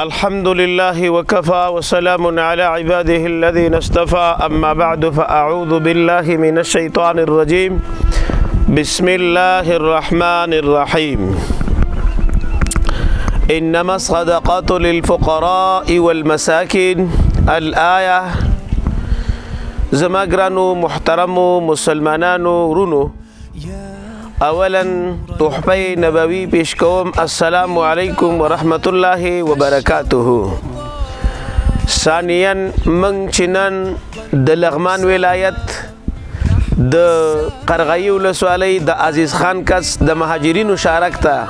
الحمد لله وكفى وسلام على عباده الذين اصطفى أما بعد فأعوذ بالله من الشيطان الرجيم بسم الله الرحمن الرحيم إنما الصدقات للفقراء والمساكين الآية زما محترمو مسلمانانو رونو اولا تحفه نبوي پیش کوم السلام علیکم ورحمت الله وبرکاته ثانیا من چنن د لغمان ولایت د قرغیو لسوالۍ د عزیز خان کس د مهاجرینو شارک ته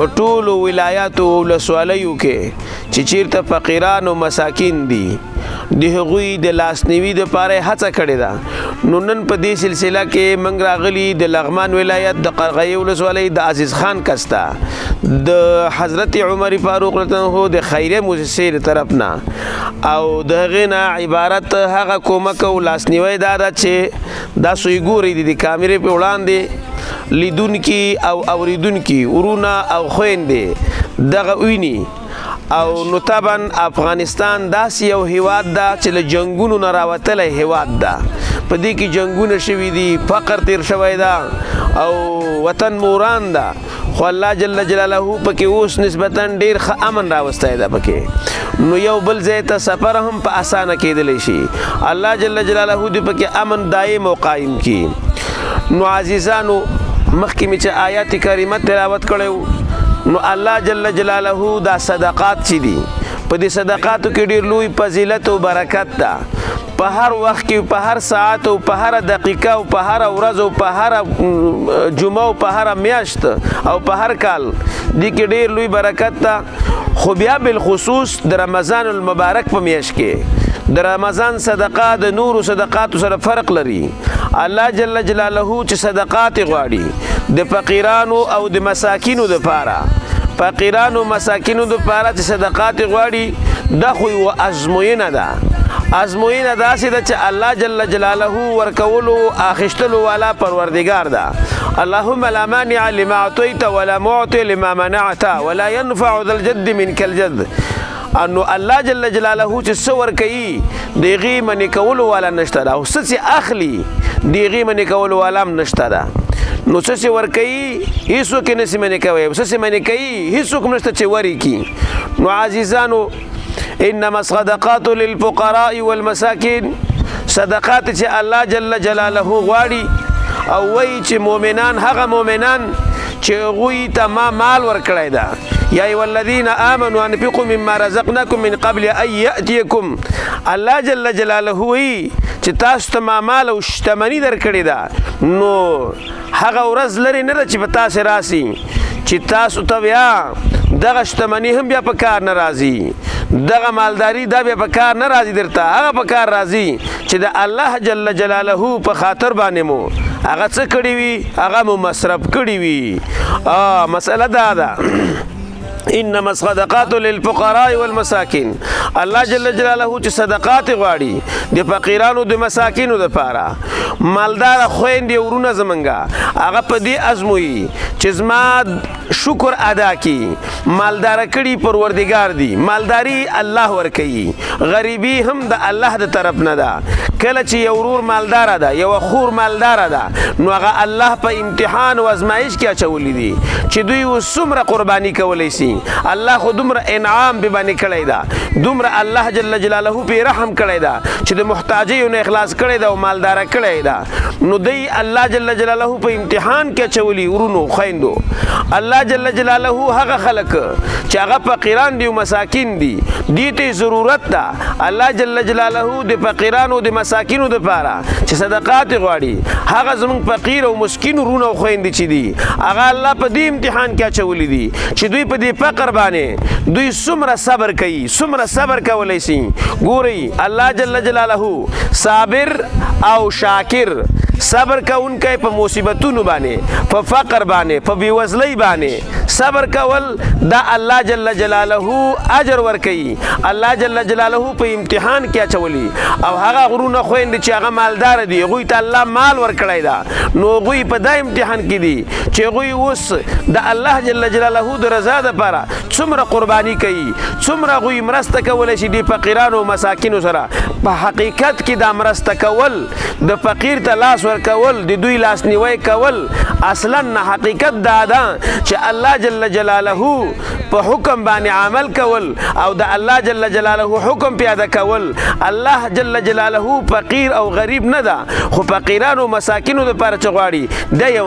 په ټولو ولایاتو او ولسوالیو کې چې چیرته فقیران او مساکین دي د هغوی د لاسنیوي د پاره هڅه کړې ده نو نن په دې سلسله کې منګ راغلی د لغمان ولایت د قرغې ولسوالۍ د عزیز خان کستا د حضرت عمر فاروق رضی الله د خیره موسسې طرف نه او د غنا عبارت هغه کومک او لاسنیوي دا ده چې دا سوی ګوري د کامرې په وړاندې لیدونکي او اوریدونکي ورونه او خويندې دغه ویني او نو طبعا افغانستان داسې یو هیواد ده چې له جنگونو نه راوتلی هیواد ده په دې کې جنگونه شوي دي فقر تیر شوی ده او وطن موران ده خو الله جل جلاله پکې اوس نسبتا ډیر ښه امن راوستای دا پکې نو یو بل ځای ته سفر هم په اسانه کېدلی شي الله جل جلاله دې پکې امن دایم او قائم کی نو عزیزانو مخکې مې چې آیات کریمه تلاوت کړو نو الله جل جلاله دا صدقات چې دي په دې صدقاتو کې ډیر لوی فضیلت او برکت ده په هر وخت کې په هر ساعت او په هر دقیقه او په هر ورځ او په هر جمعه او په هر میاشت او په هر کال د کې ډیر لوی برکت ته خو بیا بل خصوص د رمضان المبارک په میاشت کې د رمضان صدقه د نورو صدقاتو سره فرق لري الله جل جلاله چې صدقات غواړي د فقیرانو او د مساکینو د پاره فقیرانو مساکینو د پاره چې صدقات غواړي د خو یو ازموینه ده ازموینه داسې ده چې الله جل جلاله ورکولو اخشتلو والا پروردگار ده اللهم لا مانع لما اعطيت ولا معطي لما منعت ولا ينفع ذا الجد منك الجد انو الله جل جلاله چې سور کوي دیغه منی کول والا نشته دا او سچ اخلي دیغه منی کول والا هم نشته دا نو سچ ور کوي هیڅو کې نسی منی کوي سچ منی کوي هیڅو کوم نشته چې وری کی نو عزیزانو انما الصدقات للفقراء والمساکین صدقات چې الله جل جلاله غواړي او وای چې مؤمنان هغه مؤمنان چې غوی ته ما مال ورکړی دا یا ای ولذین آمنوا انفقوا مما رزقناکم من قبل ان یاتیکم الله جل جلاله وی چې تاسو ته ما مال او شتمنی درکړی دا نو هغه ورځ لري نه چې په تاسو راسي چې تاسو ته بیا دغه شتمنی هم بیا په کار ناراضي دغه مالداری دا بیا په کار ناراضي درته هغه په کار راضي چې د الله جل جلاله په خاطر باندې مو هغه څه کړی وي هغه مو مصرف کړی وي ا مسله دا ده انما الصدقات للفقراء والمساکین الله جل جلاله چې صدقات غواړي د فقیرانو د مساکینو د پاره مالدار خويندې ورونه زمنګا هغه په دې ازموي چې زما شکر ادا کی مالدار کړي پروردگار دی مالداری الله ور کوي غریبی هم د الله د طرف نه ده کله چې یو ورور مالدار ده یو خور مالدار ده نو هغه الله په امتحان او ازمایش کې اچولې دي چې دوی وسمره قرباني کولای شي الله خو دومره انعام به باندې کړی دا دومره الله جل جلاله په رحم کړی دا چې د محتاجیو نه اخلاص کړی دا او مالدار کړی دا نو دی الله جل جلاله په امتحان کې چولی ورونو خويندو الله جل جلاله هغه خلق چې هغه فقیران دي او مساکین دي دي ته ضرورت ده الله جل جلاله د فقیرانو د مساکینو د پاره چې صدقات غواړي هغه زمون فقیر او مسکین ورونو او خويندې چې دي هغه الله په دې امتحان کې چولی دي چې دوی په دې فقر باندې دوی څومره صبر کوي څومره صبر کولای شي ګوري الله جل جلاله صابر او شاکر صبر کوونکی په مصیبتونو باندې په فقر باندې په بیوزلی باندې صبر کول دا الله جل جلاله اجر ورکي الله جل جلاله په امتحان کې اچولي او هغه غرونه خويند چې هغه مالدار دي غوي ته الله مال ورکړی دا نو غوي په دا امتحان کې دي چې غوي اوس د الله جل جلاله د رضا لپاره څومره قرباني کوي څومره غوي مرسته کول شي د فقیرانو او مساکینو سره په حقیقت کې دا مرسته کول د فقیر ته لاس ور کول د دوی لاس نیوي کول اصلا نه حقیقت دا ده چې الله جل جلاله په حکم باندې عمل کول او د الله جل جلاله حکم پیاده کول الله جل جلاله فقیر او غریب نه ده خو فقیرانو مساکینو لپاره چغواړي د یو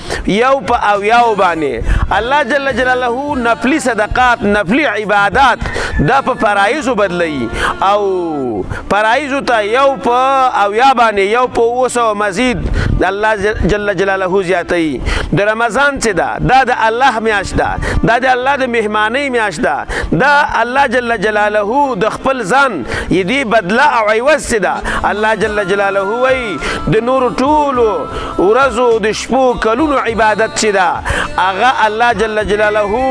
یو په اویاو باندې الله جل جلاله نفلی صدقات نفلی عبادت د په فرایزو بدلی او فرایزو ته یو په اویا باندې یو په اوسو مزید د الله جل جلاله زیاتی د رمضان چې دا دا د الله میاشت ده دا د الله د مهمانی میاشت ده دا الله جل جلاله د خپل ځان یدی بدلا او عوض چې دا الله جل جلاله وی د نور ټولو ورځو د شپو کلونو عبادت چې دا هغه الله جل جلاله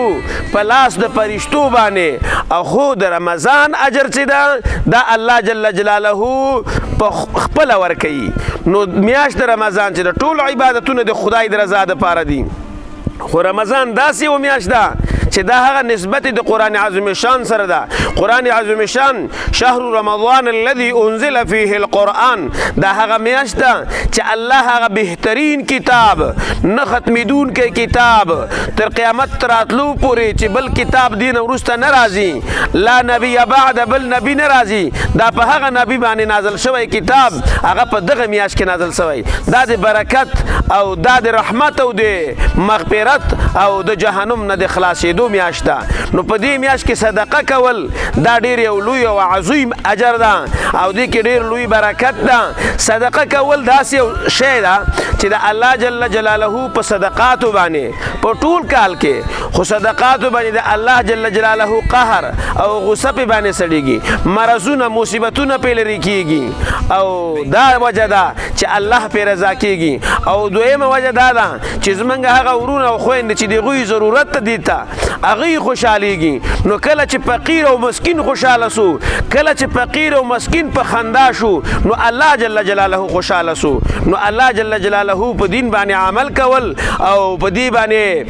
په لاس د پرشتو باندې او خو د رمضان اجر چې دا دا الله جل جلاله په خپل ور کوي نو میاش د رمضان چې د ټول عبادتونه د خدای د رضا لپاره دي خو رمضان داسې و میاشت ده چې دا هغه نسبت د قران عظیم شان سره ده قران عظیم شان شهر رمضان الذي انزل فيه القران دا هغه میاشت ده چې الله هغه بهترین کتاب نه ختمیدون کې کتاب تر قیامت تراتلو پورې چې بل کتاب دین ورسته ناراضي لا نبی بعد بل نبی ناراضي دا په هغه نبی باندې نازل شوی کتاب هغه په دغه میاشت کې نازل شوی دا د برکت او دا د رحمت او د مغفرت او د جهنم نه د خلاصېدو میاشت ده نو په دې میاشت کې صدقه کول دا ډېر یو لوی او عظیم اجر ده او دې کې ډېر لوی برکت ده صدقه کول داسې یو شی ده چې د الله جل جلاله په صدقاتو باندې په ټول کال کې خو صدقاتو باندې د الله جل جلاله قهر او غصه په باندې سړيږي مرزونه مصیبتونه پیلري کیږي او دا وجه ده چې الله پې رضا کېږي او دویمه وجه دا ده چې زمونږ هغه ورونه او خویندې چې د هغوی ضرورت دی ته هغوی خوشحالېږي نو کله چې فقیر او مسکین خوشحاله سو کله چې فقیر او مسکین په خندا شو نو الله جل جلاله خوشحاله سو نو الله جل جلاله په دین باندې عمل کول او په دې باندې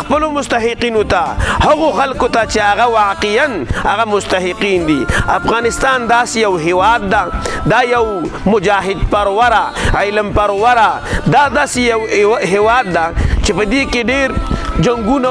خپل مستحقین ته هغه خلکو ته چې هغه واقعا هغه مستحقین دي افغانستان داس یو هیواد ده دا یو مجاهد پروره علم پروره دا داس یو هیواد ده چې په دې کې ډیر جنگونه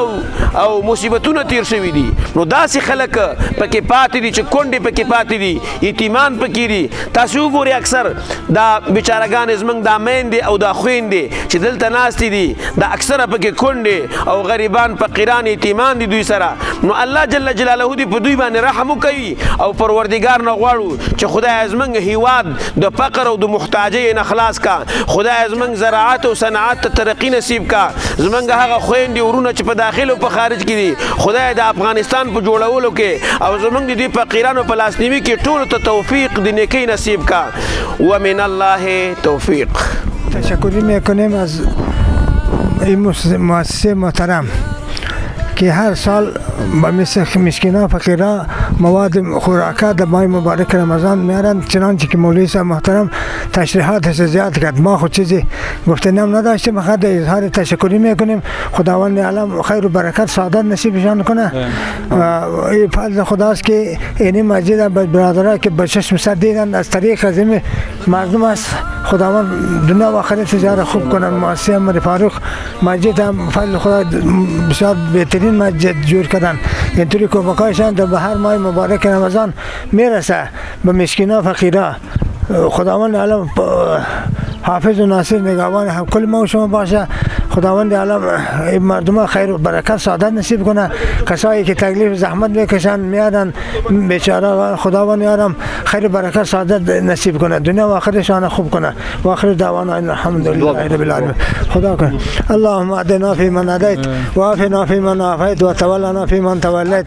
او مصیبتونه تیر شوی دي نو داسې خلک پکې پاتې دي چې کونډې پکې پاتې دي یتیمان پکې دي تاسو ګوري اکثر دا بیچارهګانې زمونږ دا میندې او دا خویندې چې دلته ناستې دي دا اکثره پکې کونډې او غریبان فقیران یتیمان دي دوی سره نو الله جل جلاله دې په دوی باندې رحم وکړي او پروردګار نه غواړو چې خدای زمونږ هیواد د فقر او د محتاجۍ نه خلاص کا خدای زمونږ زراعت او صنعت ته ترقی نصیب کا زمونږ هغه خویندې ورونه چې په داخل او په خارج کې دي خدای د افغانستان په جوړولو کې او زمونږ د دې فقیرانو په لاسنیوي کې ټول ته توفیق د نیکی نصیب کا ومن الله توفیق تشکری میکنیم از این مؤسسه محترم که هر سال به مثل مسکینا فقیرا مواد خوراکه در ماه مبارک رمضان میارن چنانچه که مولوی صاحب محترم تشریحات زیاد کرد ما خود چیزی گفتنم نداشتیم فقط اظهار تشکری میکنیم خداوند عالم خیر و برکت سعادت نصیب جان کنه ای فضل خداست که اینی مسجد به برادرها که به چشم سر دیدن از طریق از این مردم است خداوند دنیا و آخرت تجارت خوب کنه مؤسسه امر فاروق مسجد هم فضل خدا بسیار بهترین مسجد جور کردن اینطوری کمکایشان در به هر ماه مبارک رمضان میرسه به مسکینا فقیرا خداوند عالم حافظ و ناصر نگاوان هم کل ما و شما باشه خداوند عالم مردم خیر و برکت سعادت نصیب کنه کسایی که تکلیف زحمت میکشن میادن بیچاره خداوند عالم خیر و برکت سعادت نصیب کنه دنیا و آخرتشان خوب کنه و آخر دعوانا الحمدلله رب العالمین خدا کن اللهم ادنا فی من ادیت و عافنا فی من عافیت و تولنا فی من تولیت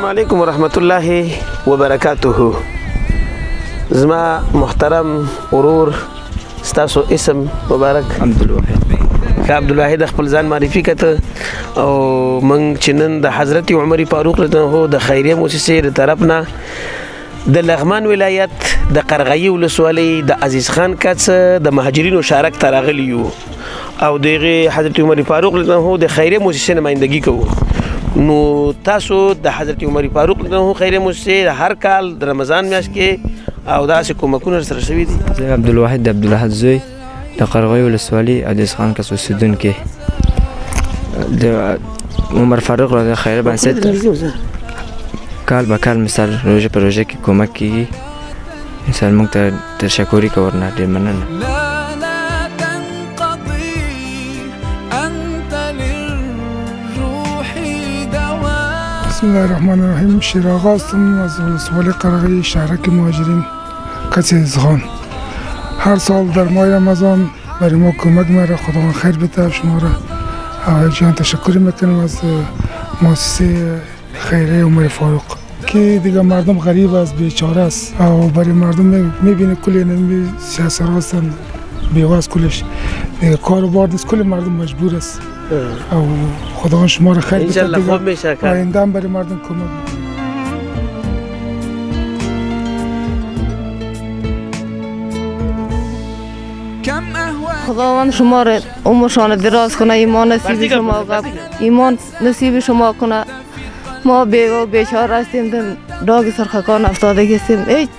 السلام علیکم ورحمت الله وبرکاته زما محترم ورور ستاسو اسم مبارک عبدالواحد دا عبدالواحد خپل ځان معرفي کته او من چنن د حضرت عمر فاروق رضی الله د خیریه موسسې تر طرف نه د لغمان ولایت د قرغی ولسوالۍ د عزیز خان کڅ د مهاجرینو شارک ته راغلی یو او دغه حضرت عمر فاروق رضی الله د خیره موسسې نمائندګي کوو نو تاسو د حضرت عمر فاروق رضی الله خیره موسسې هر کال د رمضان میاشت کې او داسې کومکونه سره شوي دي عبد الواحد عبد الحزوی د قرغوی ولسوالي ادیس خان کس اوسیدونکي د عمر فاروق رضا خیر بنسټ کال به کال مثال روژه په روژه کې کومک کیږي مثال موږ ته تر شکوري کور نه ډېر مننه بسم الله الرحمن الرحیم شیراغاز تم از ولسوالی قرغی شهرک مهاجرین کسی زغان هر سال در ماه رمضان برای ما کمک میره خداوند خیر بده شما را آقای جان تشکر میکنم از مؤسسه خیره عمر فاروق که دیگه مردم غریب است بیچاره است و برای مردم میبینه کلی نمی سیاسر هستن بیواز کلش دیگه کار و بار نیست کلی مردم مجبور است او خدا شما رو خیر بکنه انشالله خوب میشه کرد آینده هم برای مردم کمک خداوند شما را عمرشان دراز کنه ایمان نصیب شما گفت ایمان نصیب شما کنه ما بیگا بیچار هستیم داغ سرخکان افتادگی هستیم هیچ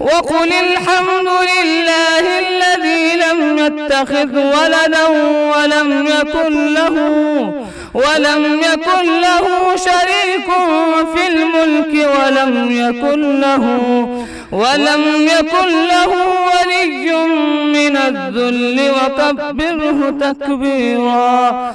وقل الحمد لله الذي لم يتخذ ولدا ولم يكن له ولم يكن له شريك في الملك ولم يكن له ولم يكن له ولي من الذل وكبره تكبيرا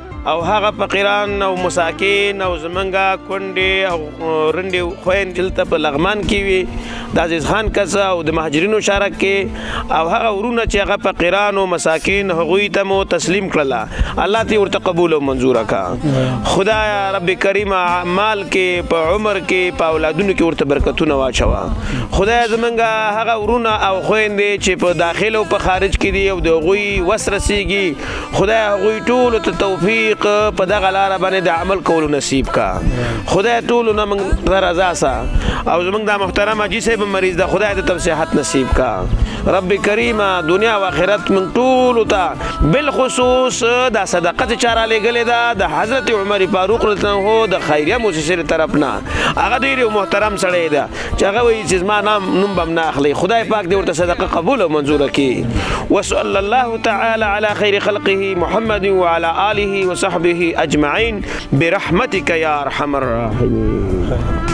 او هغه فقیران او مساکین او زمنګا کونډې او رنډې خوین دلته په لغمان کې وي د عزیز خان کسه او د مهاجرینو شارک کې او هغه ورونه چې هغه فقیران او مساکین هغوی ته مو تسلیم کړله الله دې ورته قبول او منزور کا خدای رب کریم مال کې په عمر کې په اولادونو کې ورته برکتونه واچوا خدای زمنګا هغه ورونه او خوین دې چې په داخله او په خارج کې دي او د غوي وسرسيږي خدای هغه ټول ته توفیق په دغه لار باندې د عمل کولو نصیب کا خدای ټول نه موږ رضا سا او زموږ د محترم اجي صاحب مریض د خدای ته تم صحت نصیب کا رب کریم دنیا او آخرت موږ ټول ته بالخصوص د صدقه چاره لګلې ده د حضرت عمر فاروق رضی الله د خیریه موسسې طرف نه هغه ډیر محترم سړی ده چې هغه وایي چې زما نام نوم بم نه اخلي خدای پاک دې ورته صدقه قبول او منزور کړي وصلی الله تعالی علی خیر خلقه محمد وعلى آله وصحبه اجمعین برحمتک یا ارحم الراحمین